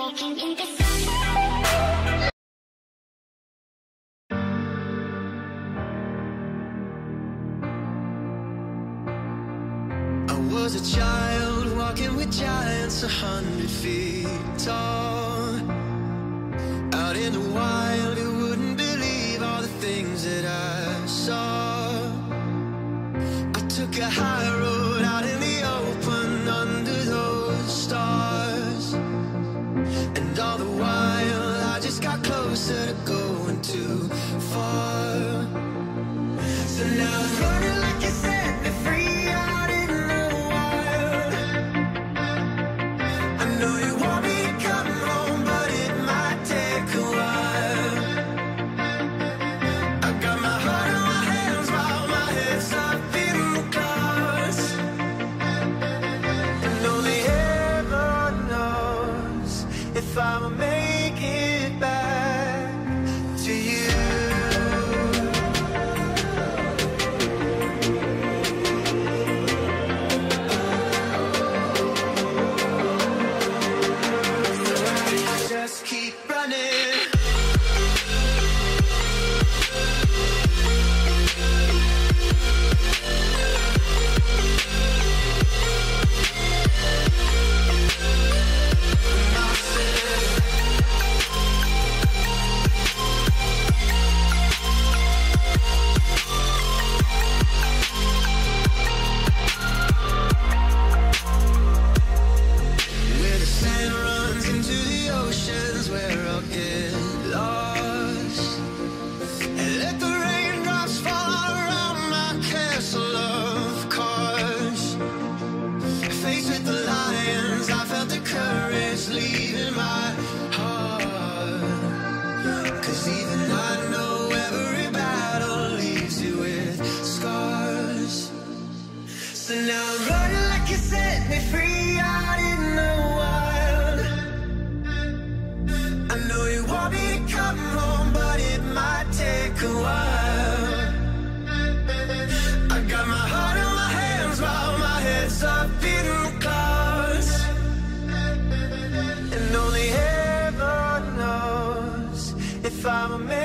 I was a child walking with giants a hundred feet tall. Out in the wild, you wouldn't believe all the things that I saw. I'm a man.